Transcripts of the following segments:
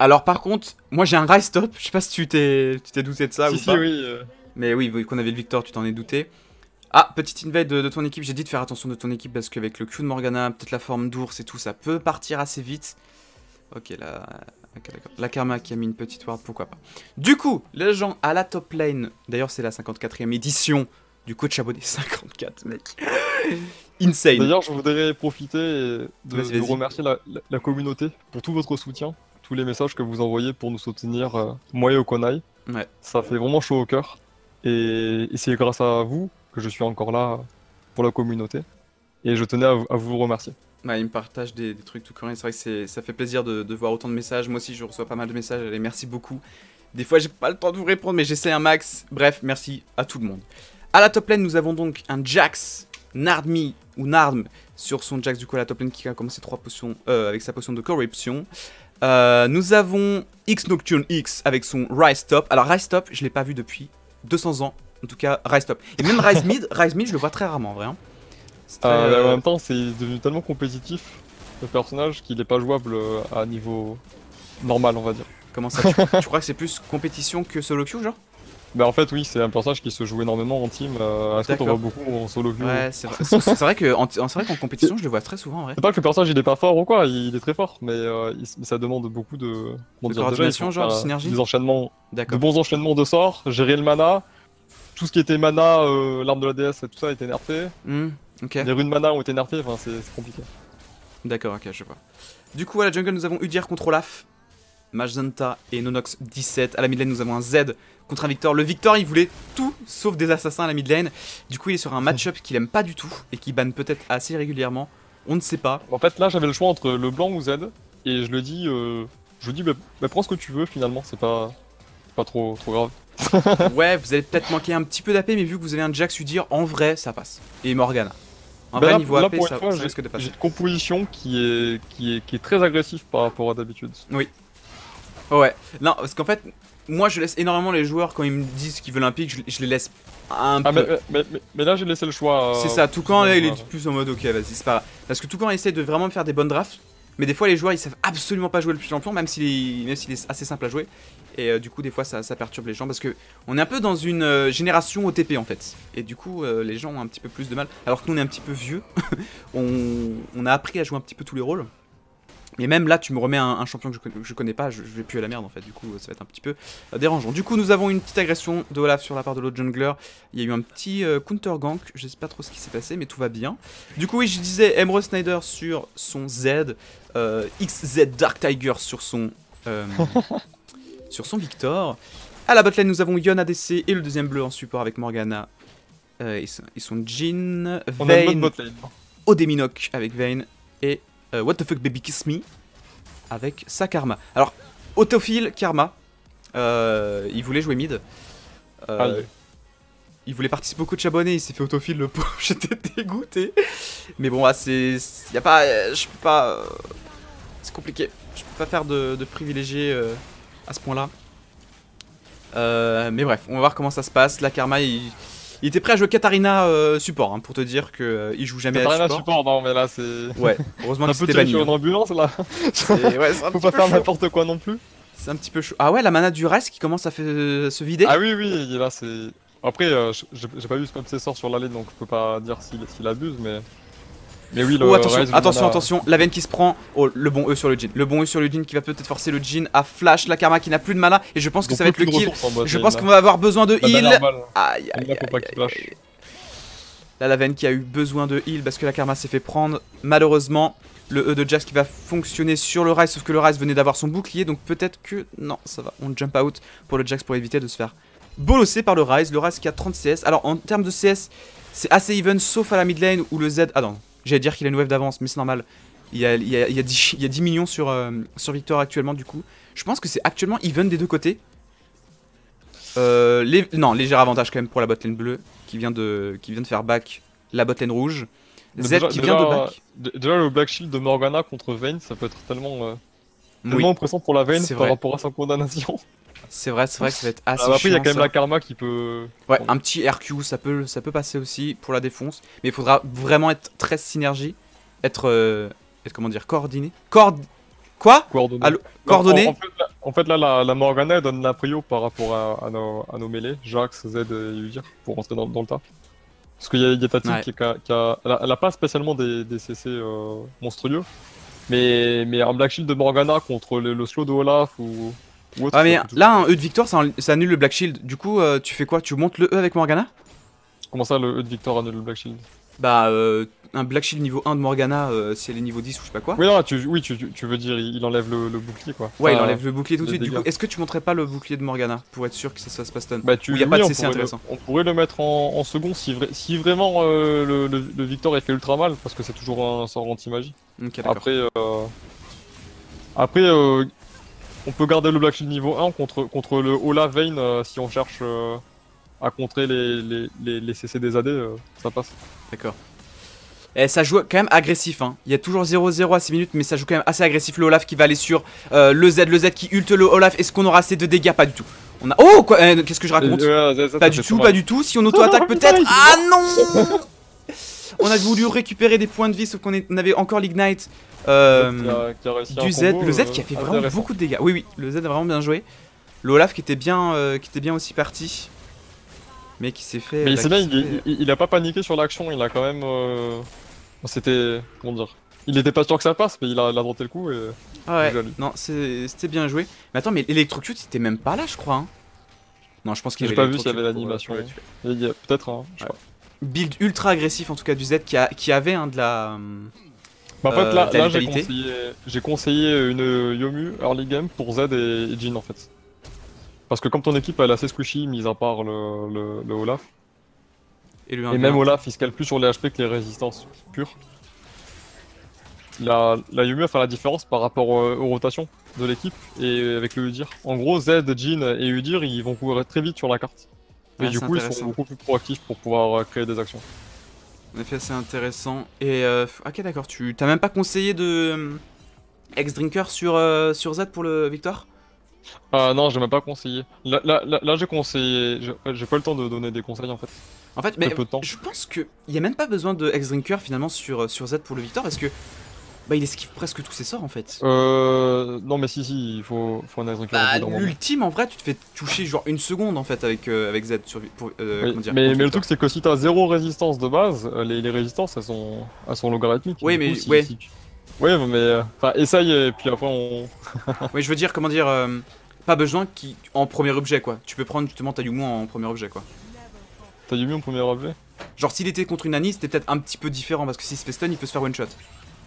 Alors par contre, moi j'ai un Rise Stop, je sais pas si tu t'es douté de ça si, ou si, pas. oui. euh, Mais oui, vu qu'on avait le Victor, tu t'en es douté. Ah, petite invade de, de ton équipe, j'ai dit de faire attention de ton équipe parce qu'avec le Q de Morgana, peut-être la forme d'ours et tout, ça peut partir assez vite. Ok, là, ok, d'accord. La Karma qui a mis une petite ward, pourquoi pas. Du coup, les gens à la top lane, d'ailleurs c'est la 54e édition du coach abonné 54, mec. Insane. D'ailleurs, je voudrais profiter de, remercier la, la- la communauté pour tout votre soutien, tous les messages que vous envoyez pour nous soutenir, euh, moi et Okonai. Ouais. Ça fait vraiment chaud au cœur. Et, et c'est grâce à vous que je suis encore là pour la communauté. Et je tenais à, vous- à vous remercier. Ouais, il me partage des, des trucs tout coréens. C'est vrai que ça fait plaisir de, de voir autant de messages. Moi aussi, je reçois pas mal de messages. Allez, merci beaucoup. Des fois, j'ai pas le temps de vous répondre, mais j'essaie un max. Bref, merci à tout le monde. À la top lane, nous avons donc un Jax, Nardmi ou Nardm sur son Jax du coup à la top lane qui a commencé trois potions euh, avec sa potion de corruption. Euh, nous avons X Nocturne X avec son Rise Top. Alors Rise Top, je l'ai pas vu depuis 200 ans. En tout cas, Rise Top. Et même Rise Mid, Rise Mid, je le vois très rarement en vrai. hein. Très, Euh, euh, En même temps, c'est devenu tellement compétitif, le personnage, qu'il n'est pas jouable euh, à niveau normal, on va dire. Comment ça tu, tu crois que c'est plus compétition que solo queue genre? Mais en fait, oui, c'est un personnage qui se joue énormément en team. Euh, Est-ce qu'on voit beaucoup en solo queue Ouais, c'est vrai, vrai que en- c'est vrai qu'en compétition, je le vois très souvent en vrai. C'est pas que le personnage il est pas fort ou quoi, il est très fort, mais euh, il- ça demande beaucoup de, De coordination, déjà, genre, de synergie Des enchaînements, de bons enchaînements de sorts, gérer le mana. Tout ce qui était mana, euh, l'arme de la déesse, tout ça a été nerfé. Hmm, ok, Les runes mana ont été nerfées, enfin c'est compliqué. d'accord, ok, je vois. Du coup, à la jungle, nous avons Udyr contre Olaf, Magenta et Nonox 17. À la mid lane, nous avons un Z contre un Victor. Le Victor, il voulait tout sauf des assassins à la mid lane. Du coup, il est sur un match-up qu'il aime pas du tout et qui banne peut-être assez régulièrement. On ne sait pas. En fait, là j'avais le choix entre le blanc ou Z, et je le dis, euh, je lui dis, bah, bah, prends ce que tu veux finalement, c'est pas, pas trop, trop grave. Ouais, vous allez peut-être manquer un petit peu d'AP, mais vu que vous avez un Jax Udyr, en vrai, ça passe. Et Morgana. En Bah vrai, là, niveau là, AP, ça, fois, ça j'ai- risque de J'ai passer. une composition qui est, qui est, qui est très agressive par rapport à d'habitude. Ouais, non, parce qu'en fait, moi je laisse énormément les joueurs quand ils me disent qu'ils veulent un pick, je, je les laisse un Ah, peu. mais, mais, mais, mais là j'ai laissé le choix. euh, c'est ça, tout quand là il est plus en mode ok, vas-y, c'est pas grave. Parce que tout quand essaie de vraiment faire des bonnes drafts, mais des fois les joueurs ils savent absolument pas jouer le champion, même s'il est, assez simple à jouer. Et euh, du coup, des fois ça, ça perturbe les gens parce que on est un peu dans une euh, génération OTP en fait. Et du coup, euh, les gens ont un petit peu plus de mal. Alors que nous on est un petit peu vieux, on, on a appris à jouer un petit peu tous les rôles. Mais même là, tu me remets un, un champion que je, connais, je connais pas, je, je vais plus à la merde en fait. Du coup, ça va être un petit peu euh, dérangeant. Du coup, nous avons une petite agression de Olaf sur la part de l'autre jungler. Il y a eu un petit euh, counter gank. Je sais pas trop ce qui s'est passé, mais tout va bien. Du coup, oui, je disais Emerald Snyder sur son Z, euh, XZ Dark Tiger sur son euh, sur son Victor. À la botlane, nous avons Yon ADC et le deuxième bleu en support avec Morgana et, son, et son Jin, On a une Vayne. Odeminok avec Vayne et euh, What the fuck Baby Kiss Me? Avec sa Karma. Alors, autophile Karma, euh, il voulait jouer mid. Euh, Aïe. il voulait participer au coach abonné, il s'est fait autophile le pauvre, j'étais dégoûté. Mais bon, là, c'est. Y a pas. Je peux pas. C'est compliqué. Je peux pas faire de, de privilégié à ce point-là. Mais bref, on va voir comment ça se passe. La Karma, il, il était prêt à jouer Katarina euh, support, hein, pour te dire qu'il joue jamais T'as à support. support, non, mais là c'est. Ouais, heureusement Un que peu c'était banni. sur hein. une ambulance là. Ouais, un Faut pas peu faire n'importe quoi non plus. C'est un petit peu chaud. Ah ouais, la mana du reste qui commence à fait- se vider Ah oui, oui, là c'est. Après, euh, j'ai pas vu ce ses sorts sur la lane donc je peux pas dire s'il abuse, mais. Mais oui, le. Oh attention, Rise attention, attention, la veine qui se prend. Oh, le bon E sur le Jin. Le bon E sur le Jin qui va peut-être forcer le Jin à flash la Karma qui n'a plus de mana. Et je pense que Donc ça va être le kill. Je pense qu'on va avoir besoin de heal. normal. Aïe, aïe. Là, la veine qui a eu besoin de heal parce que la Karma s'est fait prendre. Malheureusement, le E de Jax qui va fonctionner sur le Rise, sauf que le Rise venait d'avoir son bouclier, donc peut-être que. Non, ça va. On jump out pour le Jax pour éviter de se faire bolosser par le Rise. Le Rise qui a 30 CS. Alors, en termes de CS, c'est assez even, sauf à la mid lane où le Z. Ah non, j'allais dire qu'il a une wave d'avance, mais c'est normal. Il y a, il y a- il y a 10, il y a 10 millions sur, euh, sur Victor actuellement, du coup. Je pense que c'est actuellement even des deux côtés. Euh, les- non, léger avantage quand même pour la botlane bleue qui vient de, qui vient de faire back la botlane rouge. Z déjà- qui vient de back. d- Déjà, le Black Shield de Morgana contre Vayne, ça peut être tellement, euh, Oui, tellement oppressant pour la Vayne par vrai. rapport à sa condamnation. C'est vrai, c'est vrai que ça va être assez Ah, après, il y a quand même ça. la Karma qui peut. Ouais, un petit RQ, ça peut, ça peut passer aussi pour la défonce. Mais il faudra vraiment être très synergie. Être, euh, être comment dire, coordonné. Cord... Quoi? Non, coordonné en- en fait, là- En fait, là, la, la Morgana elle donne la prio par rapport à, à nos, à nos mêlées, Jax, Z et Udir, pour rentrer dans, dans le tas. Parce qu'il y a, y a ta team Ouais. qui, qui a, qui a- elle, a, elle a pas spécialement des, des CC euh, monstrueux, mais, mais un Black Shield de Morgana contre le, le slow de Olaf ou, Ah mais là un E de victoire ça, annule le Black Shield. Du coup euh, tu fais quoi? Tu montes le E avec Morgana? Comment ça, le E de Victor annule le Black Shield? Bah euh, un Black Shield niveau 1 de Morgana euh, si elle est niveau 10 ou je sais pas quoi. Oui, non, tu, oui tu, veux dire, il il enlève le, le bouclier quoi. Ouais il enlève le bouclier tout de les suite. Du coup est-ce que tu monterais pas le bouclier de Morgana pour être sûr que ça se fasse pas stun? Bah, tu, Où y a pas de on CC pourrait le- intéressant? on pourrait le mettre en, en second si, vrai- si vraiment euh, le, le, le Victor est fait ultra mal, parce que c'est toujours un sort anti-magie. Ok d'accord. Après, euh, après euh, on peut garder le Black Shield niveau 1 contre, contre le Ola Vayne euh, si on cherche euh, à contrer les, les, les, les CC des AD, euh, ça passe. D'accord. Et ça joue quand même agressif. Hein. Il y a toujours 0-0 à 6 minutes, mais ça joue quand même assez agressif. Le Olaf qui va aller sur euh, le Z, le Z qui ulte le Olaf. Est-ce qu'on aura assez de dégâts? Pas du tout. On a. Oh quoi euh, Qu'est-ce que je raconte? Pas ça du tout, mal. pas du tout. Si on auto-attaque Oh, peut-être. Ah non On a voulu récupérer des points de vie, sauf qu'on avait encore l'Ignite. Euh, du Z, combo, le Z euh, qui a fait vraiment beaucoup de dégâts. Oui, oui, le Z a vraiment bien joué. Le Olaf qui était bien, euh, qui était bien aussi parti. Mais qui s'est fait. Mais c'est bien, il, fait- il- il a pas paniqué sur l'action, il a quand même. euh, C'était. Comment dire Il était pas sûr que ça passe, mais il a, il a tenté le coup et. Ah ouais, non, c'était bien joué. Mais attends, mais Electrocute, il était même pas là, je crois. hein. Non, je pense qu'il avait pas vu s'il y avait l'animation. Peut-être, hein, je sais Ouais. pas. Build ultra agressif, en tout cas, du Z qui, a, qui avait hein, de la. Bah, en fait, Euh, là, j'ai conseillé, conseillé une Yomu early game pour Z et, Jin en fait. Parce que comme ton équipe elle est assez squishy, mis à part le, le, le Olaf, Et, le et 1v1. même Olaf il scale plus sur les HP que les résistances pures. La, la Yomu va faire la différence par rapport euh, aux rotations de l'équipe et avec le Udir. En gros, Z, Jin et Udir ils vont courir très vite sur la carte. Et Ouais, du coup, ils sont beaucoup plus proactifs pour pouvoir euh, créer des actions. En effet, c'est intéressant. Et. Euh... Ok, d'accord, tu t'as même pas conseillé de. euh, Ex-Drinker sur, euh, sur Z pour le Victor? Ah non, j'ai même pas conseillé. Là, là, là, là, j'ai conseillé. J'ai pas le temps de donner des conseils en fait. En fait, mais peu de temps. je pense que il y a même pas besoin de Ex-Drinker finalement sur, euh, sur Z pour le Victor parce que. Bah, il esquive presque tous ses sorts en fait. Euh. Non, mais si, si, il faut, faut un Ezreal Bah, l'ultime en vrai, tu te fais toucher genre une seconde en fait avec, euh, avec Z sur, pour, euh, Oui, comment dire, mais, le truc, c'est que si t'as zéro résistance de base, euh, les, les résistances elles sont, elles sont logarithmiques. Oui, mais- coup, si- ouais. si tu- Ouais, mais. euh, Enfin, essaye et puis après on. Oui, je veux dire, comment dire, pas besoin qui en premier objet quoi. Tu peux prendre justement ta Yumu en premier objet quoi. Mieux en premier objet? Genre s'il était contre une Annie, c'était peut-être un petit peu différent parce que s'il se fait stun, il peut se faire one shot.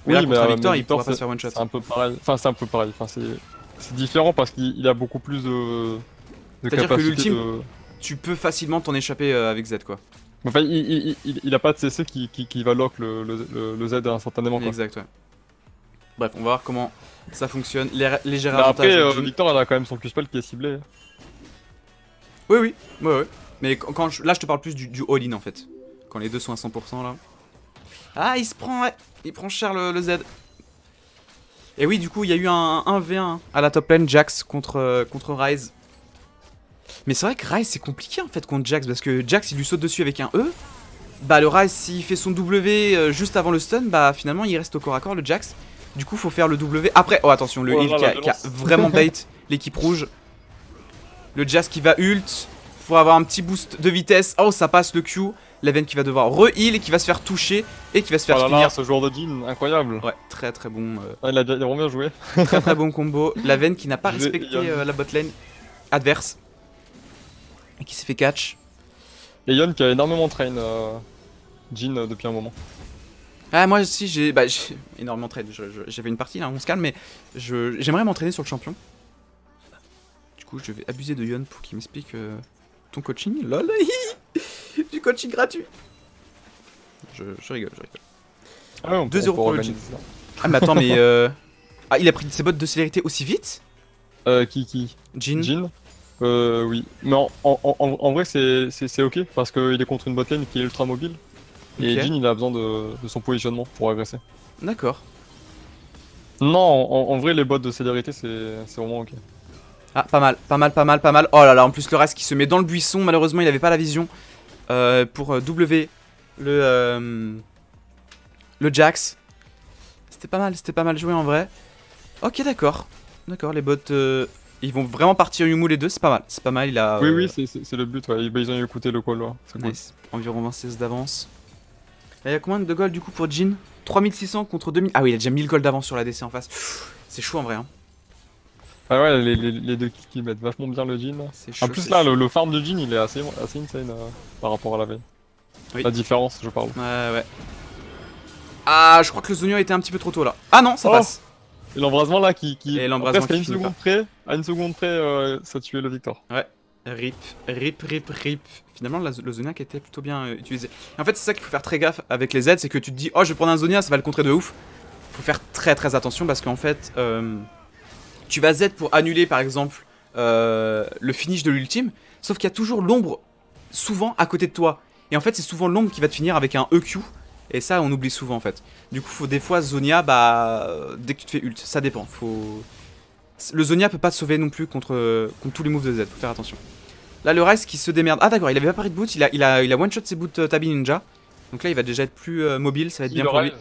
Mais là, contre euh, Victor, mais il pourra pas se faire one shot. C'est un peu pareil. Enfin, c'est un peu pareil. Enfin, c'est. Différent parce qu'il il a beaucoup plus de. de C'est-à-dire que capacité l'ultime- de- Tu peux facilement t'en échapper euh, avec Z quoi. Enfin, il, il, il, il a pas de CC qui, qui, qui va lock le, le, le, Z instantanément quoi. Exact, ouais. Bref, on va voir comment ça fonctionne. Les avantages. après, euh. Victor, elle a quand même son Q-spell qui est ciblé. Oui, oui, ouais, ouais. Mais quand, quand je- là, je te parle plus du, du all-in en fait. Quand les deux sont à 100% là. Ah, il se prend, ouais. Il prend cher le, le Z. Et oui, du coup, il y a eu un 1v1 à la top lane, Jax contre, euh, contre Ryze. Mais c'est vrai que Ryze, c'est compliqué en fait contre Jax parce que Jax, il lui saute dessus avec un E. Bah, le Ryze, s'il fait son W euh, juste avant le stun, bah finalement, il reste au corps à corps le Jax. Du coup, faut faire le W. Après, oh attention, le Oh heal là, qui, a, qui vraiment bait l'équipe rouge. Le Jazz qui va ult pour avoir un petit boost de vitesse. Oh, ça passe le Q. Leven qui va devoir re-heal et qui va se faire toucher et qui va se faire Oh là finir. là, ce joueur de Jin, incroyable. Ouais, très très bon, euh, Ah, il, a, vraiment bien joué. très très bon combo. Laven qui n'a pas respecté euh, la botlane adverse et qui s'est fait catch. Et Yon qui a énormément train euh, Jin euh, depuis un moment. Ah, moi aussi j'ai bah, énormément je- J'avais une partie là, on se calme, mais je- j'aimerais m'entraîner sur le champion. Du coup, je vais abuser de Yon pour qu'il m'explique euh, ton coaching. Lol, du coaching gratuit. Je, je rigole, je rigole. Ah ouais, on peut- 2-0 on peut pour le ça. Ah, mais attends, mais euh... Ah, il a pris ses bottes de célérité aussi vite? Euh, qui, qui? Jin Jin Euh, oui. Mais en, en, en, en vrai, c'est ok parce qu'il est contre une botlane qui est ultra mobile. Et. Jin, il a besoin de, de son positionnement pour agresser. D'accord. Non, en, en vrai, les bots de célérité, c'est c'est vraiment ok. Ah, pas mal, pas mal, pas mal, pas mal. Oh là là, en plus le reste qui se met dans le buisson. Malheureusement, il avait pas la vision euh, pour euh, W le, euh, le Jax. C'était pas mal, c'était pas mal joué en vrai. Ok, d'accord. D'accord, les bots. euh, Ils vont vraiment partir Yumu les deux, c'est pas mal. C'est pas mal, il a. Oui, oui, c'est- le but, ouais. Ils ont écouté le call, là. C'est cool. Nice. Environ 26 d'avance. Il y a combien de gold du coup pour Jin? 3600 contre 2000. Ah oui, il a déjà 1000 gold d'avance sur la DC en face. C'est chaud en vrai. Hein. Ah ouais, les, les, les deux kills qui mettent vachement bien le jean. En plus, là, le, le farm de jean, il est assez, assez insane euh, par rapport à la veille. Oui. La différence, je parle. Ouais, ouais. Ah, je crois que le Zonio était un petit peu trop tôt là. Ah non, ça Oh passe. Et l'embrasement là qui. qui... Et l'embrasement presque à qui une seconde près, à une seconde près, euh, ça tuait le Victor. Rip, rip, rip, rip. Finalement, la- le Zonia qui était plutôt bien euh, utilisé. Et en fait, c'est ça qu'il faut faire très gaffe avec les Z, c'est que tu te dis, oh, je vais prendre un Zonia, ça va le contrer de ouf. Faut faire très très attention parce qu'en fait, euh, tu vas Z pour annuler par exemple euh, le finish de l'ultime, sauf qu'il y a toujours l'ombre souvent à côté de toi. Et en fait, c'est souvent l'ombre qui va te finir avec un EQ. Et ça, on oublie souvent en fait. Du coup, faut des fois Zonia, bah, euh, dès que tu te fais ult, ça dépend. Faut... Le Zonia peut pas te sauver non plus contre, contre tous les moves de Z, faut faire attention. Là, le reste qui se démerde. Ah, d'accord, il avait pas pris de boot, il a, il a, il a one shot ses boots euh, Tabi Ninja. Donc là, il va déjà être plus euh, mobile, ça va être bien pour lui.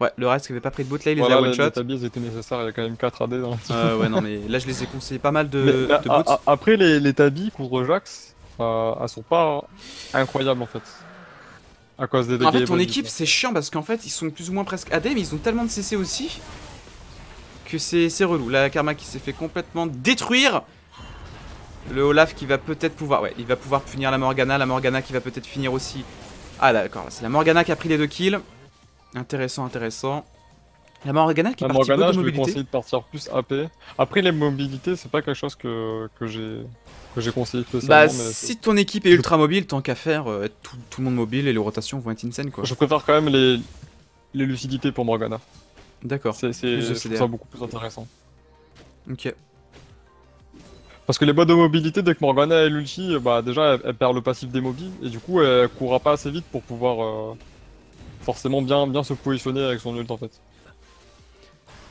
Ouais, le reste qui avait pas pris de boot, là, il les voilà, a one les, shot. les étaient nécessaires, il y a quand même 4 AD dans le Euh, ouais, non, mais là, je les ai conseillés pas mal de, Mais, de boots. après, les, les tabis contre Jax, euh, elles sont pas incroyables en fait. À cause des dégâts. En fait, ton équipe, c'est chiant parce qu'en fait, ils sont plus ou moins presque AD, mais ils ont tellement de CC aussi que c'est c'est relou. Là, Karma qui s'est fait complètement détruire. Le Olaf qui va peut-être pouvoir. Ouais, il va pouvoir punir la Morgana. La Morgana qui va peut-être finir aussi. Ah, d'accord, c'est la Morgana qui a pris les deux kills. Intéressant, intéressant. La Morgana qui est La partie Morgana, je de lui mobilité. conseille de partir plus AP. Après, les mobilités, c'est pas quelque chose que, que j'ai conseillé spécialement. Bah, mais si ton équipe est ultra mobile, tant qu'à faire, euh, tout, tout le monde mobile et les rotations vont être insane quoi. Je préfère quand même les, les lucidités pour Morgana. D'accord, C'est je ça beaucoup plus intéressant. ok. Parce que les boîtes de mobilité, dès que Morgana est l'ulti, bah déjà elle, elle perd le passif des mobiles et du coup elle courra pas assez vite pour pouvoir euh, forcément bien, bien se positionner avec son ult en fait.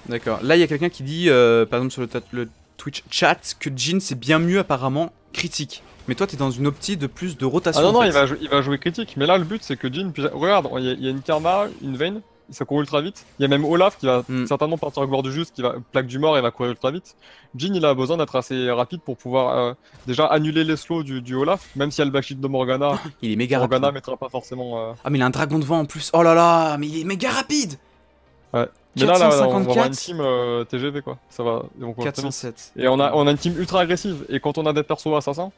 D'accord. Là, il y a quelqu'un qui dit, euh, par exemple sur le, Twitch chat, que Jin c'est bien mieux apparemment critique. Mais toi, t'es dans une optique de plus de rotation. Ah non, non, il va, il va jouer critique, mais là le but c'est que Jin puisse. Regarde, il y, a- il y a une Karma, une Vayne, ça court ultra vite. Il y a même Olaf qui va Hmm. certainement partir à gloire du juste, qui va plaque du mort et va courir ultra vite. Jin il a besoin d'être assez rapide pour pouvoir euh, déjà annuler les slows du, du Olaf, même si elle backshit de Morgana. Il est méga Morgana rapide. mettra pas forcément. euh, Ah, mais il a un dragon de vent en plus. Oh là là, mais il est méga rapide. Mais là, là, on va avoir 454. une team euh, TGV quoi. Ça va. Donc, on va très vite. 407. Et on a, on a une team ultra agressive. Et quand on a des persos assassins,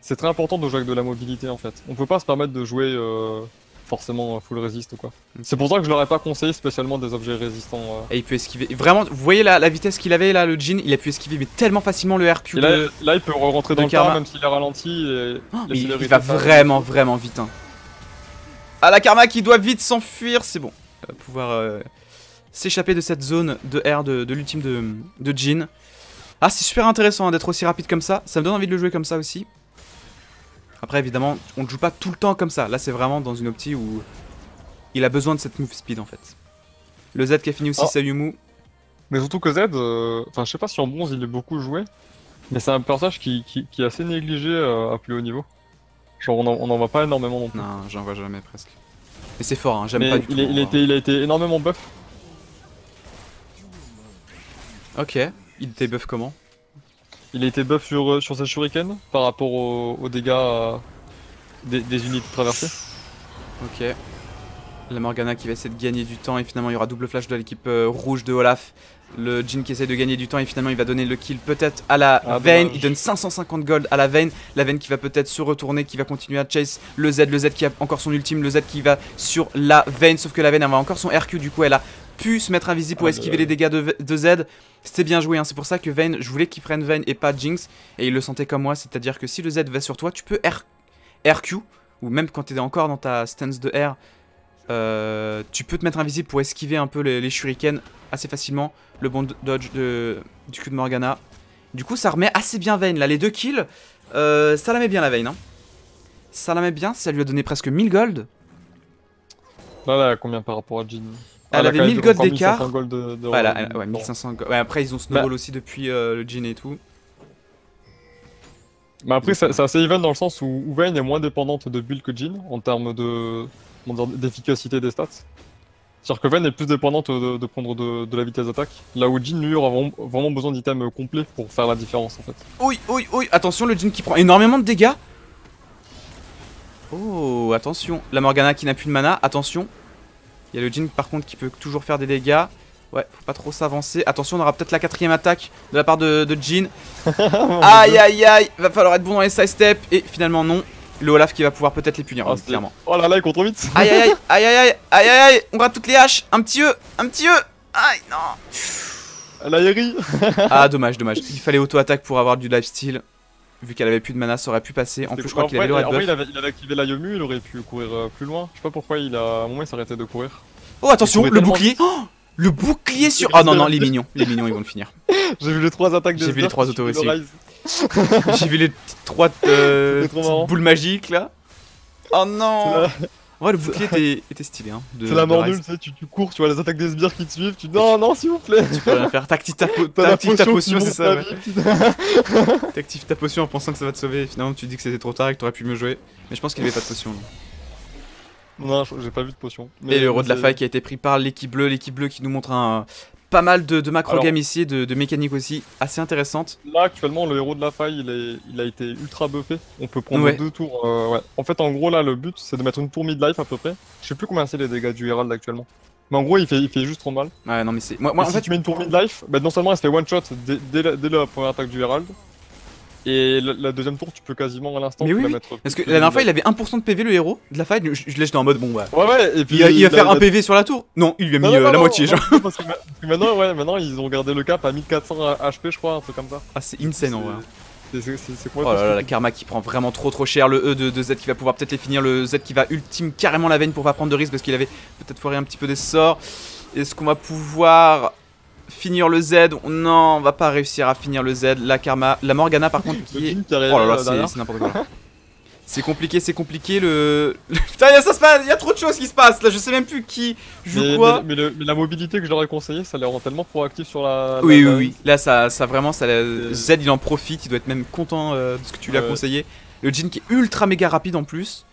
c'est très important de jouer avec de la mobilité en fait. On peut pas se permettre de jouer euh, forcément full resist ou quoi. C'est pour ça que je leur ai pas conseillé spécialement des objets résistants. euh. Et il peut esquiver. Vraiment, vous voyez la, la vitesse qu'il avait là, le Jin, il a pu esquiver mais tellement facilement le RQ. Là, de- là, il peut rentrer dans le Karma. même s'il est ralenti. Et Oh, mais il, va vraiment, vraiment vite. Hein. Ah, la Karma qui doit vite s'enfuir, c'est bon. Il va pouvoir euh, s'échapper de cette zone de R de, de l'ultime de, de Jin. Ah, c'est super intéressant hein, d'être aussi rapide comme ça. Ça me donne envie de le jouer comme ça aussi. Après, évidemment, on ne joue pas tout le temps comme ça. Là, c'est vraiment dans une optique où il a besoin de cette move speed en fait. Le Z qui a fini aussi Oh. Sayumu. Mais surtout que Z, euh, enfin, je sais pas si en bronze il est beaucoup joué, mais c'est un personnage qui, qui, qui est assez négligé euh, à plus haut niveau. Genre, on en, on en voit pas énormément non plus. Non, j'en vois jamais presque. Mais c'est fort, hein, j'aime pas du il, tout. est- il a hein. été, il a été énormément buff. Ok, il était buff comment? Il a été buff sur, euh, sur ses shurikens par rapport aux, aux dégâts euh, des, des unités traversées. Ok. La Morgana qui va essayer de gagner du temps et finalement il y aura double flash de l'équipe euh, rouge de Olaf. Le Jin qui essaie de gagner du temps et finalement il va donner le kill peut-être à la Ah, Vayne. Il donne 550 gold à la Vayne. La Vayne qui va peut-être se retourner, qui va continuer à chase le Z. Le Z qui a encore son ultime. Le Z qui va sur la Vayne. Sauf que la Vayne elle a encore son RQ. Du coup elle a pu se mettre invisible pour Ah, esquiver le- les dégâts de, de Z. C'était bien joué. hein. C'est pour ça que Vayne, je voulais qu'il prenne Vayne et pas Jinx. Et il le sentait comme moi. C'est-à-dire que si le Z va sur toi, tu peux R RQ. Ou même quand tu es encore dans ta stance de R. Euh, tu peux te mettre invisible pour esquiver un peu les, les shurikens assez facilement. Le bon dodge de, du cul de Morgana. Du coup, ça remet assez bien Vayne. Là, les deux kills, euh, ça la met bien la Vayne. hein. Ça la met bien, ça lui a donné presque 1000 gold. Là, là, combien par rapport à Jin? Elle a avait quand même 1000 gold encore d'écart. 1500 gold de- de- Ouais, là, de- elle- ouais, de- 1500 gold. Ouais, après, ils ont snowball Bah. aussi depuis euh, le Jin et tout. Mais après, c'est assez even dans le sens où, où Vayne est moins dépendante de build que Jin en termes de d'efficacité des stats. C'est-à-dire que Vayne est plus dépendante de, de prendre de, de la vitesse d'attaque. Là où Jin, lui, aura vraiment, vraiment besoin d'items complets pour faire la différence en fait. Oui, oui, oui, attention, le Jin qui prend énormément de dégâts. Oh, attention. La Morgana qui n'a plus de mana, attention. Il y a le Jin par contre qui peut toujours faire des dégâts. Ouais, faut pas trop s'avancer. Attention, on aura peut-être la quatrième attaque de la part de, de Jin. Oh, aïe aïe aïe, va falloir être bon dans les sidesteps. Et finalement, non. Le Olaf qui va pouvoir peut-être les punir, ah, hein, clairement. Oh là là, il contre vite. aïe aïe aïe aïe aïe aïe aïe, aïe on rate toutes les haches. Un petit E, un petit E. Aïe, non. La Yeri. ah, dommage, dommage. Il fallait auto-attaque pour avoir du lifestyle. Vu qu'elle avait plus de mana, ça aurait pu passer. En plus, je crois qu'il avait le en red vrai, buff. il avait, il avait activé la Yomu, il aurait pu courir euh, plus loin. Je sais pas pourquoi il a. À un moment, il s'arrêtait de courir. Oh, attention, le bouclier. Oh, le bouclier sur. Il Oh non, non, les mignons. Les mignons, ils vont le finir. J'ai vu les trois attaques des J'ai vu les trois Rise. J'ai vu les trois euh, boules magiques là. Oh non. Ouais, le bouclier était, était stylé. Hein, C'est la mort nulle, tu sais, tu, tu cours, tu vois les attaques des sbires qui te suivent, tu dis non, non, s'il vous plaît Tu peux rien faire. T'actives ta, ta potion, c'est ça. ouais. T'actives ta potion en pensant que ça va te sauver. Finalement, tu dis que c'était trop tard et que t'aurais pu mieux jouer. Mais je pense qu'il avait pas de potion. là. Non, j'ai pas vu de potion. Et le héros de la faille qui a été pris par l'équipe bleue. L'équipe bleue qui nous montre un. Pas mal de, de macro Alors- game ici, de, de mécanique aussi, assez intéressante. Là, actuellement, le héros de la faille, il, est, il a été ultra buffé. On peut prendre Ouais. deux tours. euh, ouais. En fait, en gros, là, le but, c'est de mettre une tour mid-life à peu près. Je sais plus combien c'est les dégâts du Herald actuellement. Mais en gros, il fait, il fait juste trop mal. Ouais, non, mais c'est. Moi, en si fait, tu mets une tour mid-life, bah, non seulement elle se fait dès, dès la, dès la première attaque du Herald, et la, la deuxième tour, tu peux quasiment à l'instant oui, la oui. mettre. parce que la dernière fois, il avait 1% de PV, le héros de la faille. Je, je l'ai jeté en mode bon, bah. Ouais, ouais, et puis. Il, va- il va faire un PV sur la tour Non, il lui a mis Non, non, euh, non, la moitié, genre. Parce que, ma- parce que maintenant, ouais, maintenant, ils ont gardé le cap à 1400 HP, je crois, un truc comme ça. Ah, c'est insane en vrai. C'est- C'est c'est Oh là là, la karma qui prend vraiment trop trop cher. Le E de, de Z qui va pouvoir peut-être les finir. Le Z qui va ultime carrément la veine pour pas prendre de risque parce qu'il avait peut-être foiré un petit peu des sorts. Est-ce qu'on va pouvoir finir le Z Non, on va pas réussir à finir le Z. La karma, la Morgana par contre qui est. Oh là là, c'est n'importe quoi. C'est compliqué, c'est compliqué. Le. Putain, ça se passe, y a trop de choses qui se passent là. Je sais même plus qui joue Mais, quoi. mais, mais le- mais la mobilité que je leur ai conseillé, ça les rend tellement proactifs sur la. la- Oui, oui, la- oui. Là, ça, ça vraiment, ça, Euh, Z, il en profite. Il doit être même content euh, de ce que tu lui as conseillé. Le Jin qui est ultra méga rapide en plus.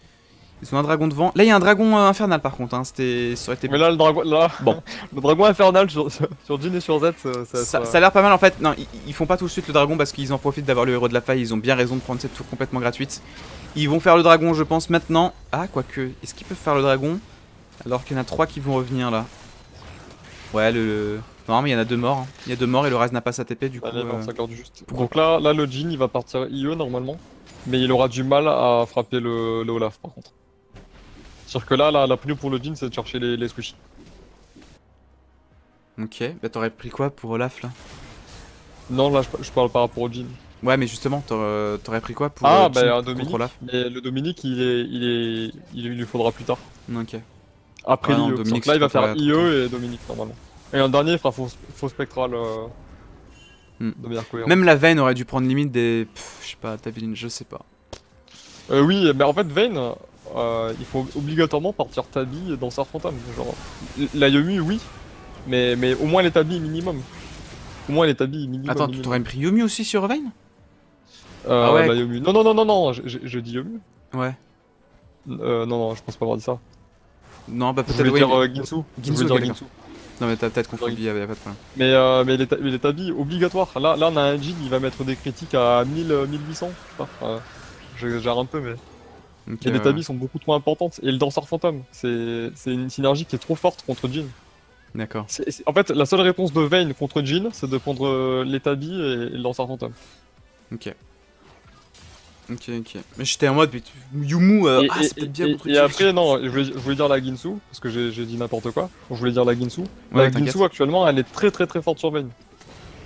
Ils ont un dragon devant. Là, il y a un dragon euh, infernal par contre. Hein. C'était, ça aurait été. Mais là, le dragon, là, Bon. le dragon infernal sur, sur, Jin et sur Z, ça, ça, Ça, ça a l'air pas mal en fait. Non, ils, ils font pas tout de suite le dragon parce qu'ils en profitent d'avoir le héros de la faille. Ils ont bien raison de prendre cette tour complètement gratuite. Ils vont faire le dragon, je pense, maintenant. Ah, quoique. Est-ce qu'ils peuvent faire le dragon? Alors qu'il y en a trois qui vont revenir là. Ouais, le. Non, mais il y en a deux morts. hein. Il y a deux morts et le reste n'a pas sa TP du coup. Allez, non, euh, juste. Donc là, là, le Jin, il va partir IE normalement, mais il aura du mal à frapper le, le Olaf par contre. C'est-à-dire que là, la, la prio pour le Jin, c'est de chercher les, les squishies. Ok, bah t'aurais pris quoi pour Olaf là? Non, là, je, je parle par rapport au Jin. Ouais, mais justement, t'aurais pris quoi pour Ah, euh, bah, un Dominique. Olaf? Mais le Dominique, il est, il est, il, lui faudra plus tard. Ok. Après Ah l'IE. Dominique, Donc là, il va faire IE et Dominique normalement. Et un dernier, il fera faux, faux spectral euh, Hmm. de. Même la veine aurait dû prendre limite des. Pff, je sais pas, Tabiline, je sais pas. Euh, oui, mais en fait, Vayne, euh, il faut obligatoirement partir Tabi dans sa fantôme. Genre, la Yomu, oui, mais, mais au moins les Tabi minimum. Au moins les Tabi minimum. Attends, tu t'aurais pris Yomi aussi sur Vayne? Euh, Ah ouais. la Yomu. Non, non, non, non, non, je, je- je dis Yomu. Ouais. Euh, non, non, je pense pas avoir dit ça. Non, bah Je peut-être voulais dire euh, Ginsu. Je Ginsu, voulais dire ok, Ginsu. Non, mais t'as peut-être confondu, y'a, pas de problème. Mais, euh, mais les, ta- les Tabi, obligatoire. Là, là, on a un Jin, il va mettre des critiques à 1000, euh, 1800. Je sais pas. Euh, je gère un peu, mais. Et les ouais, Tabi sont beaucoup trop importantes. Et le danseur fantôme, c'est une synergie qui est trop forte contre Jin. D'accord. En fait, la seule réponse de Vayne contre Jin, c'est de prendre euh, les Tabi et, et le danseur fantôme. Ok. Ok, ok. Mais j'étais en mode, Yumu, euh, et, ah, et- c'est peut-être bien et- et Jhin. après, non, je voulais, je voulais dire la Ginsu, parce que j'ai dit n'importe quoi. Je voulais dire la Ginsu. Ouais, la. Ginsu, actuellement, elle est très très très forte sur Vayne.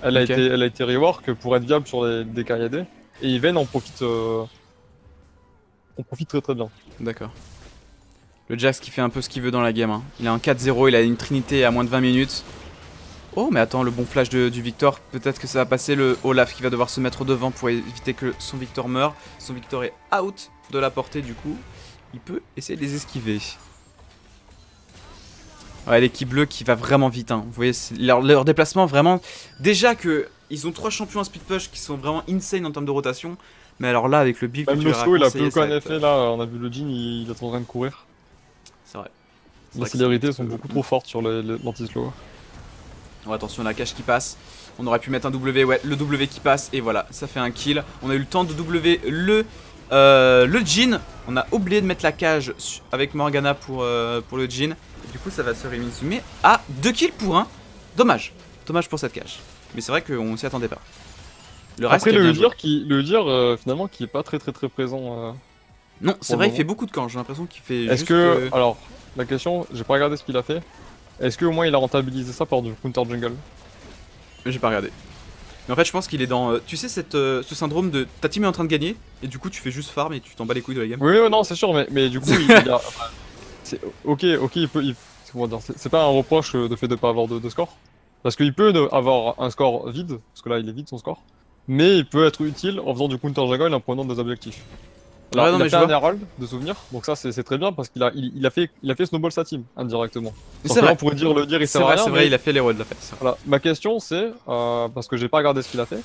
Elle a, été, elle a été rework pour être viable sur les, des KD. Et Vayne en profite, euh, on profite très très bien. D'accord. Le Jax qui fait un peu ce qu'il veut dans la game. hein. Il a un 4-0, il a une trinité à moins de 20 minutes. Oh, mais attends, le bon flash du Victor, peut-être que ça va passer le Olaf qui va devoir se mettre devant pour éviter que son Victor meure. Son Victor est out de la portée, du coup, il peut essayer de les esquiver. Ouais, l'équipe bleue qui va vraiment vite. Hein. Vous voyez, leur déplacement, vraiment. Déjà que ils ont trois champions à speed push qui sont vraiment insane en termes de rotation. Mais alors là, avec le que Même le saut, il a plus aucun effet là. On a vu le Jin, il, il est en train de courir. C'est vrai. Les célérités sont beaucoup trop fortes sur l'anti-slow. Oh, attention, la cache qui passe. On aurait pu mettre un W, ouais, le W qui passe, et voilà, ça fait un kill. On a eu le temps de W le, euh, le Jin. On a oublié de mettre la cage avec Morgana pour, euh, pour le Jin. Et du coup, ça va se résumer à 2 kills pour 1. Dommage. Dommage pour cette cage. Mais c'est vrai qu'on s'y attendait pas. Le reste Après le dire qui le dire euh, finalement qui est pas très très très présent. euh. Non, c'est vrai, il fait beaucoup de camps. J'ai l'impression qu'il fait. Est-ce que euh, alors la question, j'ai pas regardé ce qu'il a fait. Est-ce que au moins il a rentabilisé ça par du counter jungle? J'ai pas regardé. Mais en fait, je pense qu'il est dans. euh, tu sais, cette, euh, ce syndrome de. Ta team est en train de gagner, et du coup, tu fais juste farm et tu t'en bats les couilles de la game. Oui, oui, non, c'est sûr, mais, mais du coup, il, il a. enfin, c'est- ok, ok, il peut. il- comment dire, c'est c'est pas un reproche de fait de pas avoir de, de score. Parce qu'il peut avoir un score vide, parce que là il est vide son score, mais il peut être utile en faisant du counter jungle et en prenant des objectifs. Alors, Ouais, non, il a mais fait un. Herald de souvenir, donc ça c'est c'est très bien parce qu'il a, il, il a, fait, il a fait snowball sa team indirectement. C'est Donc là, vrai. on pourrait dire le dire il C'est sert à vrai, rien, c'est vrai, mais- il a fait c'est vrai. voilà. Ma question c'est, euh, parce que j'ai pas regardé ce qu'il a fait,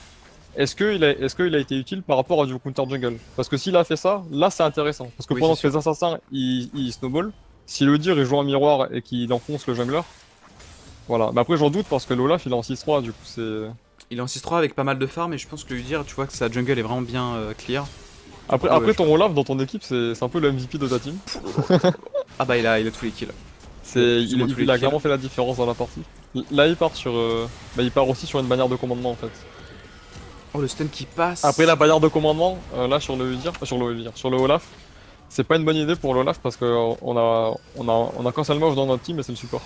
est-ce qu'il a, est a été utile par rapport à du counter jungle? Parce que s'il a fait ça, là c'est intéressant. Parce que Oui, pendant c'est que les assassins ils, ils snowball, si le dire il joue un miroir et qu'il enfonce le jungler, voilà. Mais après j'en doute parce que l'Olaf il est en 6-3 du coup c'est. Il est en 6-3 avec pas mal de farm, et je pense que lui dire, tu vois que sa jungle est vraiment bien euh, clear. Après, après ton Olaf dans ton équipe c'est un peu le MVP de ta team. Ah bah, il a, il a tous les kills. C'est, il, a clairement fait la différence dans la partie. Là il part sur, euh, bah, il part aussi sur une bannière de commandement en fait. Oh, le stun qui passe. Après la bannière de commandement, euh, là sur le Udir, sur le Udir, sur le Olaf, c'est pas une bonne idée pour l'Olaf parce que euh, on a, on a, on a qu'un seul move dans notre team et c'est le support.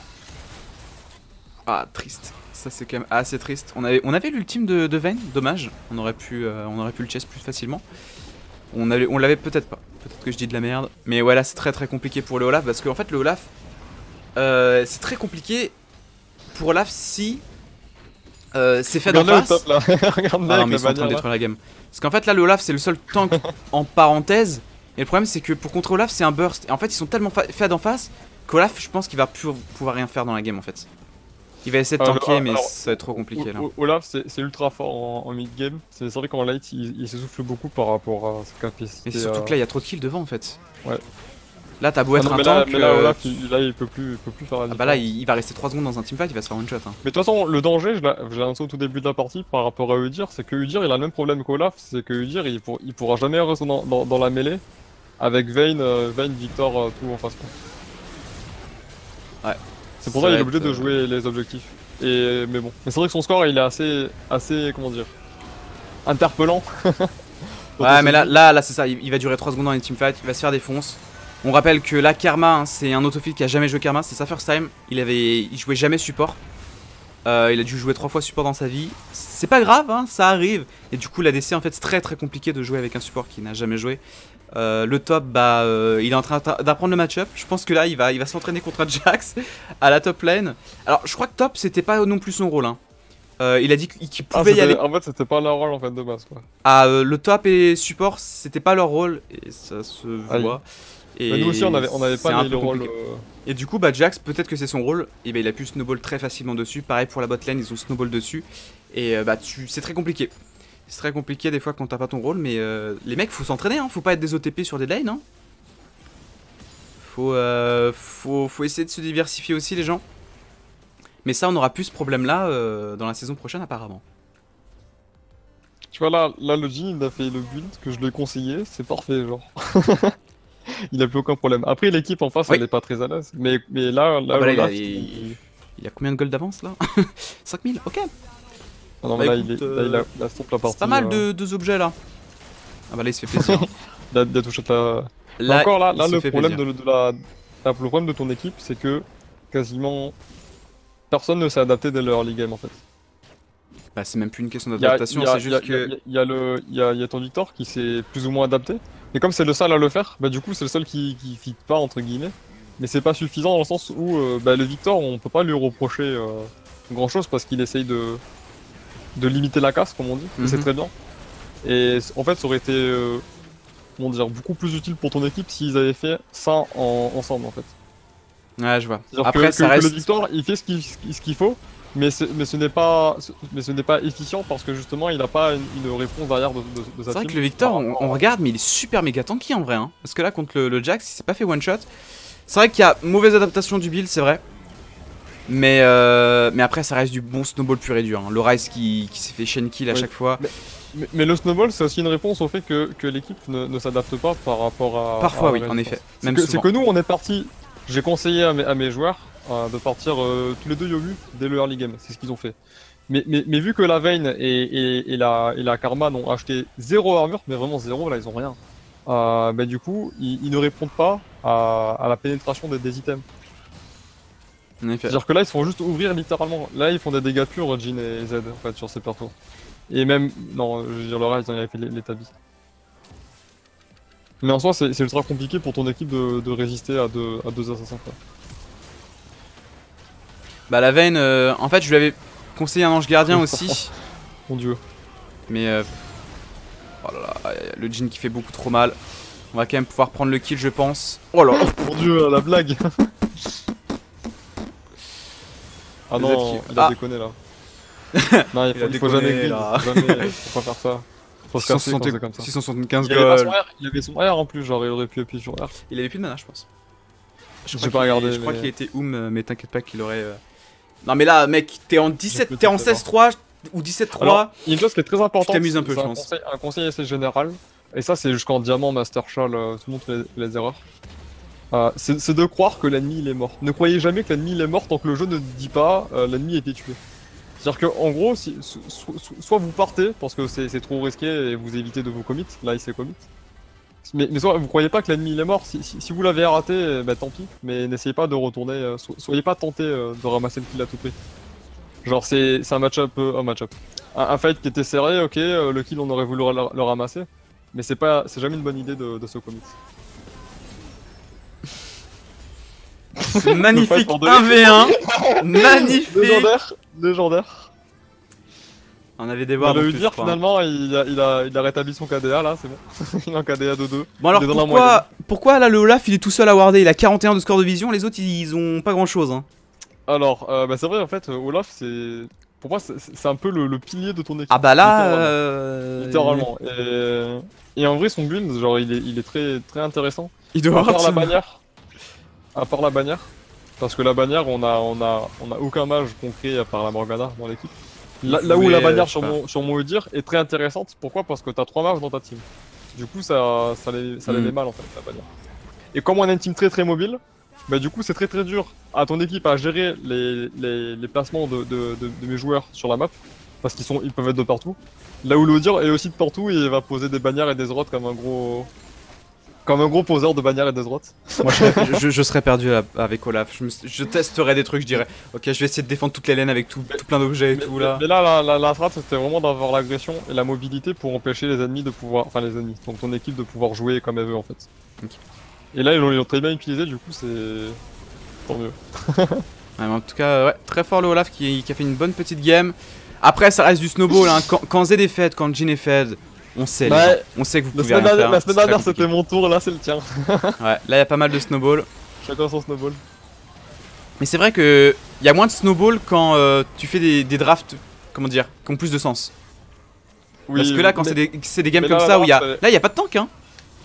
Ah, triste. Ça, c'est quand même assez triste. On avait, on avait l'ultime de, de Vayne, dommage. On aurait pu, euh, on aurait pu le chase plus facilement. On, avait- on l'avait peut-être pas. Peut-être que je dis de la merde. Mais ouais, là, c'est très très compliqué pour le Olaf parce qu'en fait, le Olaf, euh, c'est très compliqué pour Olaf si euh, c'est fait d'en face. top là, regarde-le Ah non, mais ils sont en train de détruire la game. Parce qu'en fait, là, le Olaf, c'est le seul tank en parenthèse. Et le problème, c'est que pour contre Olaf, c'est un burst. Et en fait, ils sont tellement fa- faits d'en face qu'Olaf, je pense qu'il va plus pouvoir rien faire dans la game en fait. Il va essayer de Alors, tanker, mais ça va être trop compliqué là. Olaf c'est ultra fort en, mid-game, c'est vrai qu'en late il, s'essouffle beaucoup par rapport à sa capacité. Mais surtout que là, il y a trop de kills devant en fait. Ouais. Là, t'as beau être un tank. mais là, euh, Olaf, il, là, il peut plus, il peut plus faire la Ah bah là, il, va rester 3 secondes dans un teamfight, il va se faire one shot. Hein. Mais de toute façon, le danger, je l'ai annoncé au tout début de la partie par rapport à Udir, c'est que Udir il a le même problème qu'Olaf, c'est que Udir il, pour- il pourra jamais rester dans, la mêlée avec Vayne, euh, Vayne, Victor, euh, tout en face. Ouais. C'est pour ça qu'il est obligé de euh, jouer les objectifs. Et mais bon, mais c'est vrai que son score il est assez, assez comment dire, interpellant. Ouais, mais là, là, là c'est ça, il, va durer 3 secondes dans les teamfights, il va se faire défonce. On rappelle que là, Karma, hein, c'est un autofit qui a jamais joué Karma, c'est sa first time. Il avait, il jouait jamais support. Euh, il a dû jouer 3 fois support dans sa vie. C'est pas grave, hein, ça arrive. Et du coup, l'ADC, en fait, c'est très très compliqué de jouer avec un support qui n'a jamais joué. Euh, le top, bah, euh, il est en train d'apprendre le match-up. Je pense que là, il va, il va s'entraîner contre Jax à la top lane. Alors, je crois que top, c'était pas non plus son rôle. Hein. Euh, il a dit qu'il Ah, pouvait y aller. En fait, c'était pas leur rôle en fait de base quoi. Ah, le top et support, c'était pas leur rôle et ça se voit. Et Mais nous aussi, on avait, on avait c'est pas peu le rôle. compliqué. Et du coup, bah Jax, peut-être que c'est son rôle. Et bah il a pu snowball très facilement dessus. Pareil pour la bot lane, ils ont snowball dessus. Et bah tu, c'est très compliqué. C'est très compliqué des fois quand t'as pas ton rôle, mais euh, les mecs, faut s'entraîner, hein. Faut pas être des OTP sur des lanes, hein. Faut, euh, faut, faut essayer de se diversifier aussi, les gens. Mais ça, on aura plus ce problème-là euh, dans la saison prochaine, apparemment. Tu vois là, là le il a fait le build que je lui ai conseillé, c'est parfait genre. il a plus aucun problème. Après l'équipe en face Oui. elle est pas très à l'aise, mais, mais là, là, Ah bah là, il a- Olaf, il- Il a combien de gold d'avance là? 5000 Ok. Ah non, Bah, mais là, écoute, il, est, là, il a, a stop la partie. C'est pas mal de, deux objets là. Ah bah là il se fait plaisir. Il a, il a touché ta. Là, encore là, là se le problème de, de la. là, le problème de ton équipe, c'est que quasiment personne ne s'est adapté dès le early game en fait. Bah c'est même plus une question d'adaptation, il y a- c'est il y a- juste que... il y a- il y a le, il y a, il y a ton Victor qui s'est plus ou moins adapté. Mais comme c'est le seul à le faire, bah du coup c'est le seul qui, qui fit pas entre guillemets. Mais c'est pas suffisant dans le sens où euh, bah, le Victor, on peut pas lui reprocher euh, grand chose parce qu'il essaye de, de limiter la casse, comme on dit. C'est Mhm. très bien. Et en fait, ça aurait été euh, comment dire, beaucoup plus utile pour ton équipe s'ils avaient fait ça en- ensemble en fait. Ouais je vois. Après que, ça que- que reste... le Victor, il fait ce qu'il ce qu'il faut, mais, ce- mais ce n'est pas, ce- mais ce n'est pas efficient parce que justement, il n'a pas une, une réponse derrière de, de, de sa C'est vrai que le Victor, on, regarde, mais il est super méga tanky en vrai. Hein. Parce que là, contre le, le Jax, il s'est pas fait one shot. C'est vrai qu'il y a mauvaise adaptation du build, c'est vrai. Mais, euh, mais après, ça reste du bon snowball pur et dur. Hein. Le Rise qui, qui s'est fait chain kill à Oui. chaque fois. Mais, mais le snowball, c'est aussi une réponse au fait que, que l'équipe ne, ne s'adapte pas par rapport à. Parfois, à oui, en effet. C'est Même que, c'est souvent. que nous, on est parti. J'ai conseillé à mes, à mes joueurs euh, de partir euh, tous les deux Yomu dès le early game. C'est ce qu'ils ont fait. Mais, mais, mais vu que la Vayne et, et, et la, et la Karma n'ont acheté zéro armure, mais vraiment zéro, là ils ont rien. Euh, bah, du coup, ils, ils ne répondent pas à, à la pénétration des, des items. C'est-à-dire que là, ils se font juste ouvrir littéralement. Là, ils font des dégâts purs, Jin et Z, en fait, sur ces persos. Et même, non, je veux dire, le reste, ils ont fait les, les tabis. Mais en soi, c'est c'est ultra compliqué pour ton équipe de, de résister à deux, à deux assassins. Quoi. Bah, la veine, euh, en fait, je lui avais conseillé un ange gardien aussi. Mon dieu. Mais. euh, Oh là là, le Jin qui fait beaucoup trop mal. On va quand même pouvoir prendre le kill, je pense. Oh là Mon dieu, la blague Ah Les non, qui- il a Ah. déconné là. non, il Il faut, a il faut déconné, jamais grid, là. faut jamais, faut pas faire ça. Faut se casser quand c'est comme ça. 675 Il avait, pas son gold. R, il avait son R en plus, genre il aurait pu appuyer sur R. Il avait plus de mana, je pense. Je pas qu'il- regardé, Je crois mais- qu'il était Oum, euh, mais t'inquiète pas qu'il aurait. euh, Non, mais là, mec, t'es en 17, peut-être t'es en savoir. 16-3 ou 17-3. Alors, Il y a une chose qui est très importante. t'amuses un peu, c'est je pense. Conseil, un conseil assez général, et ça c'est jusqu'en diamant, Master Shall, euh, tout le monde fait les, les erreurs. Euh, c'est de croire que l'ennemi il est mort. Ne croyez jamais que l'ennemi il est mort tant que le jeu ne dit pas euh, l'ennemi a été tué. C'est-à-dire que en gros, soit vous partez parce que c'est trop risqué et vous évitez de vous commit, là il s'est commit. Mais, mais soit vous croyez pas que l'ennemi il est mort, si, vous l'avez raté, euh, bah tant pis, mais n'essayez pas de retourner, euh, so- soyez pas tenté euh, de ramasser le kill à tout prix. Genre c'est un match-up, un match-up. Un, fight qui était serré, ok, le kill on aurait voulu le, ramasser, mais c'est jamais une bonne idée de, de se commit. Magnifique pour deux. 1v1. Magnifique. Légendaire, légendaire. On avait des On barres. le plus, dire crois. finalement, il a, il, a, il a rétabli son KDA là, c'est bon. il est en KDA 2-2. Bon alors pourquoi, pourquoi là le Olaf il est tout seul à warder? Il a 41 de score de vision, les autres ils ont pas grand chose. Hein. Alors, euh, bah c'est vrai en fait, Olaf c'est. Pour moi, c'est- un peu le, le pilier de ton équipe. Ah bah là. Littéralement. euh, Littéralement. Et, et en vrai, son build, genre, il est, il est très, très intéressant. Il doit avoir la bannière. À part la bannière. Parce que la bannière, on a, on a, on a aucun mage concret à part la Morgana dans l'équipe. Là, là où la euh, bannière je sur mon, sur mon Udyr est très intéressante. Pourquoi? Parce que t'as trois mages dans ta team. Du coup, ça, ça les, ça les met mal en fait, la bannière. Et comme on a une team très très mobile, bah du coup, c'est très très dur à ton équipe à gérer les, les, les placements de, de, de, de mes joueurs sur la map. Parce qu'ils sont, ils peuvent être de partout. Là où l'Udyr est aussi de partout et il va poser des bannières et des zrots comme un gros. Comme un gros poseur de bannières et des zrots. Moi je, serais- je- je serais perdu là, avec Olaf. Je, me- je testerais des trucs, je dirais. Ok, je vais essayer de défendre toutes les lanes avec tout, tout plein d'objets et Mais, tout là. mais là, la, la, la strat, c'était vraiment d'avoir l'agression et la mobilité pour empêcher les ennemis de pouvoir. Enfin, les ennemis, donc ton équipe de pouvoir jouer comme elle veut en fait. Et là, ils l'ont ils l'ont très bien utilisé, du coup, c'est. Tant mieux. Ouais, mais en tout cas, ouais, très fort le Olaf qui, qui a fait une bonne petite game. Après, ça reste du snowball. Hein. Quand, quand Zed est fed, quand Jin est fed, on sait. gens. On sait que vous pouvez rien faire. la semaine dernière, c'était mon tour, là, c'est le tien. Ouais, là, il y a pas mal de snowball. Chacun son snowball. Mais c'est vrai que il y a moins de snowball quand euh, tu fais des, des drafts, comment dire, qui ont plus de sens. Parce que là, quand c'est des, des games comme là, ça où il y a, là, il y a pas de tank, hein.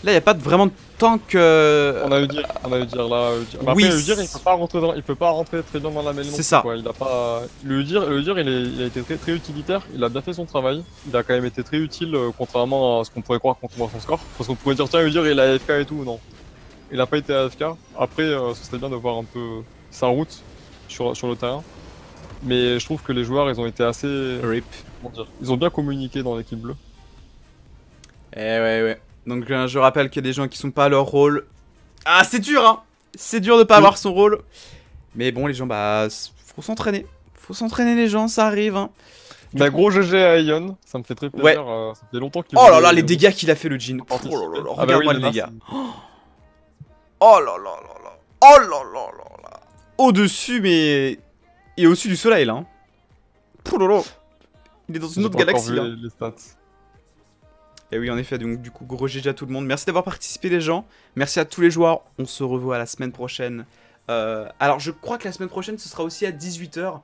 Là, il y a pas de- vraiment de tank. euh, On a eu dire, on a eu dire là. Bah, Oui, Après, Udyr, il peut pas rentrer dans, il peut pas rentrer très bien dans la mêlée. C'est ça. Quoi. Il a pas. Le Udyr, le Udyr, il, est- il a été très, très utilitaire. Il a bien fait son travail. Il a quand même été très utile, euh, contrairement à ce qu'on pourrait croire quand on voit son score. Parce qu'on pourrait dire tiens, Udyr, il a AFK et tout. Non, il a pas été AFK. Après, euh, ce serait bien de voir un peu sa route sur sur le terrain. Mais je trouve que les joueurs, ils ont été assez. Rip. Comment dire Ils ont bien communiqué dans l'équipe bleue. Eh ouais, ouais. Donc, euh, je rappelle qu'il y a des gens qui sont pas à leur rôle. Ah, c'est dur, hein. C'est dur de pas Oui. avoir son rôle. Mais bon, les gens, bah, faut s'entraîner. Faut s'entraîner, les gens, ça arrive. Hein. Bah, gros GG à Ion, ça me fait très plaisir. Ouais. euh, ça fait longtemps qu'il Oh là là, les dégâts qu'il a fait le Jin. Oh là là là, Ah bah regarde-moi oui, le là, dégât. c'est- Oh là là là là. Oh là là là là. Au-dessus, mais. Et au-dessus du soleil, là. hein. Là là. Il est dans une autre galaxie, hein. les- les stats. Et oui, en effet, donc du coup, gros GG à tout le monde. Merci d'avoir participé, les gens. Merci à tous les joueurs. On se revoit la semaine prochaine. Euh, alors, je crois que la semaine prochaine, ce sera aussi à 18h.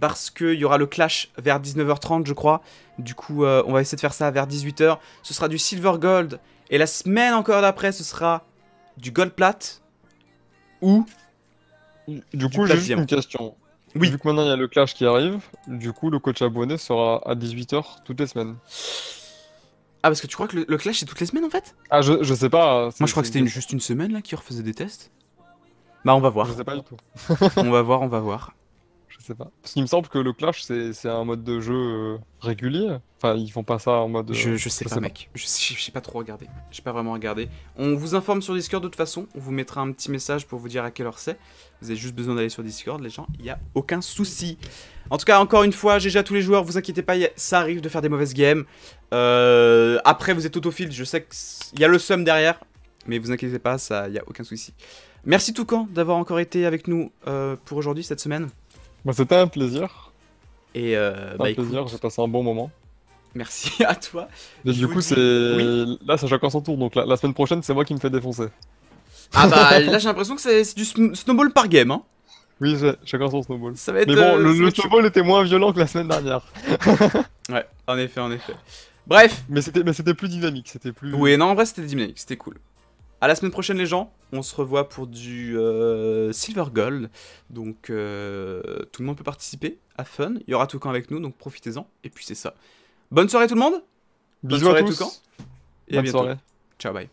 Parce qu'il y aura le clash vers 19h30, je crois. Du coup, euh, on va essayer de faire ça vers 18h. Ce sera du Silver Gold. Et la semaine encore d'après, ce sera du Gold Plate. ou Du coup, j'ai juste plagiat. une question. Oui. Vu que maintenant il y a le clash qui arrive, du coup, le coach abonné sera à 18h toutes les semaines. Ah, parce que tu crois que le, le clash c'est toutes les semaines en fait Ah, je, je sais pas. c'est- Moi je crois que c'était juste une semaine là qui refaisait des tests. Bah, on va voir. Je sais pas du tout. on va voir, on va voir. Je sais pas. Parce qu'il me semble que le clash, c'est un mode de jeu euh, régulier. Enfin, ils font pas ça en mode. Je, je sais pas, mec. Je sais, je sais pas trop regarder. J'ai pas vraiment regardé. On vous informe sur Discord de toute façon. On vous mettra un petit message pour vous dire à quelle heure c'est. Vous avez juste besoin d'aller sur Discord, les gens. Il y a aucun souci. En tout cas, encore une fois, GG à tous les joueurs. Vous inquiétez pas, ça arrive de faire des mauvaises games. Euh, après, vous êtes autofield. Je sais qu'il y a le sum derrière. Mais vous inquiétez pas, ça, y a aucun souci. Merci Toucan d'avoir encore été avec nous euh, pour aujourd'hui, cette semaine. Bah, c'était un plaisir. Et euh, bah un écoute, plaisir, j'ai passé un bon moment. merci à toi. Et du coup, c'est. Oui. Là, c'est chacun son tour. Donc la, la semaine prochaine, c'est moi qui me fais défoncer. Ah bah là, j'ai l'impression que c'est du sn- snowball par game. Hein. Oui, chacun son snowball. Ça va être. Mais bon, euh, le, le snowball était moins violent que la semaine dernière. Ouais, en effet, en effet. Bref. Mais c'était mais c'était plus dynamique, c'était plus. Oui, non, en vrai, c'était dynamique, c'était cool. À la semaine prochaine, les gens. On se revoit pour du euh, Silver Gold. Donc, euh, tout le monde peut participer. À fun. Il y aura tout camp avec nous, donc profitez-en. Et puis, c'est ça. Bonne soirée, tout le monde. Bisous soirée, à tous. Toucan. Et à Bonne bientôt. soirée. Ciao, bye.